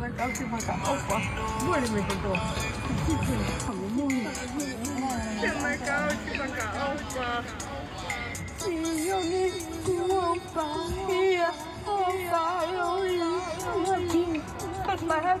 macaco tem macaco. Opa, bora me contar. Tem macaco tem macaco. Opa. Sim, eu nem opa. Ia, opa, eu ia. Aqui, faz mais.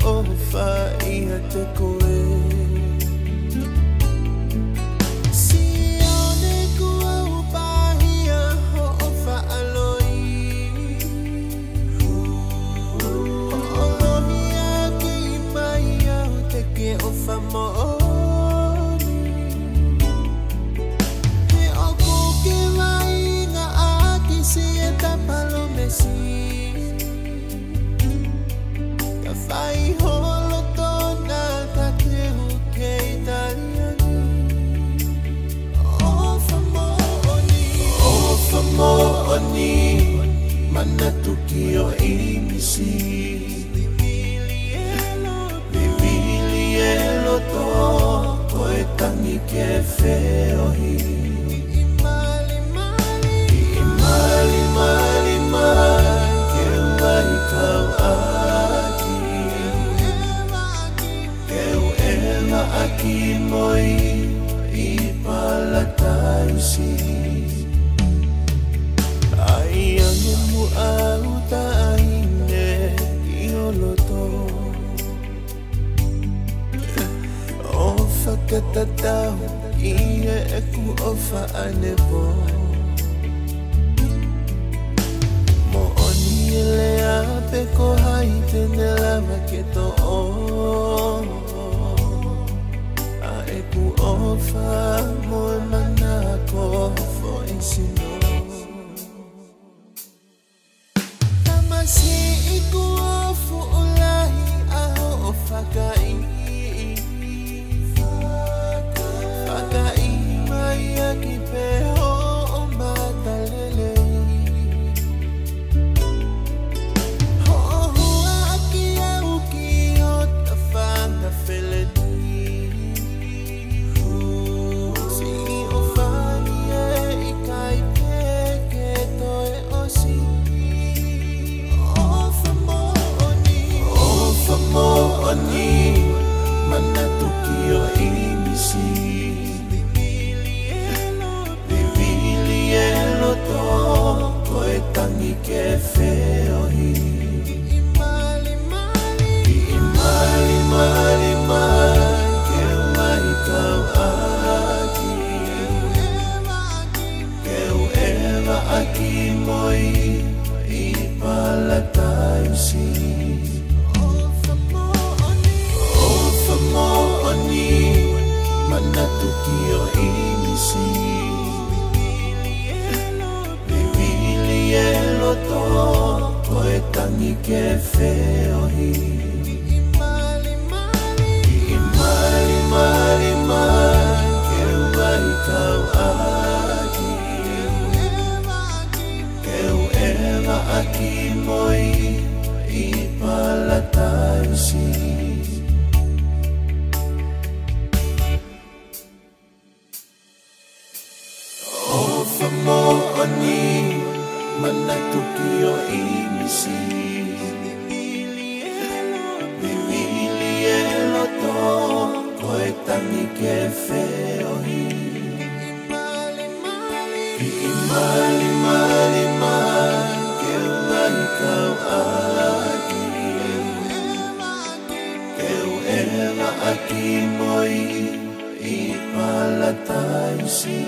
e ku ofa mana tukio imisi Vivili elo to koe tangi ke feohi Imali mali mali ke mai kau aki Ke uela aki moi i palatai si mu au taine i oloto O whakatatau ia e ku o whaane po Mo oni e lea pe ko hai tene lava ke to o oh. Ke uai kau aki moi i palatai si mo'oni mana tukio imisi I'm ferohi Imali, mali, mali, ke mai kau aki ela aki moi, i palatai si